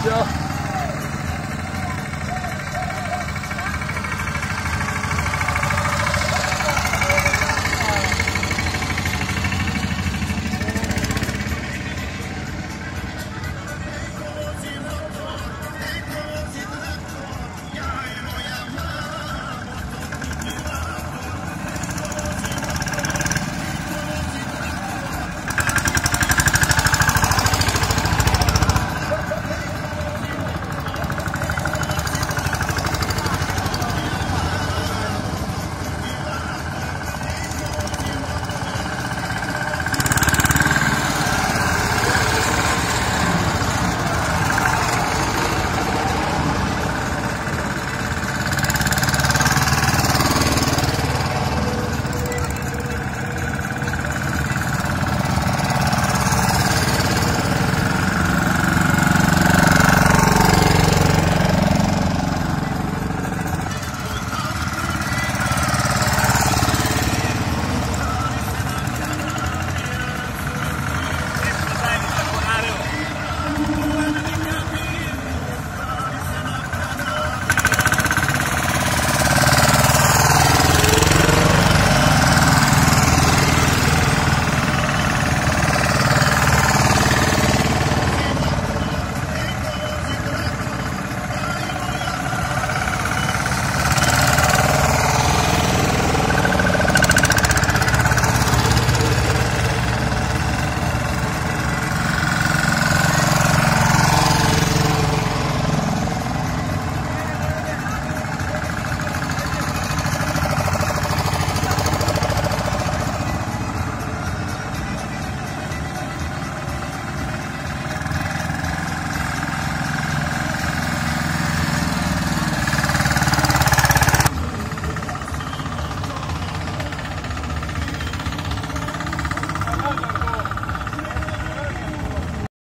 Joe.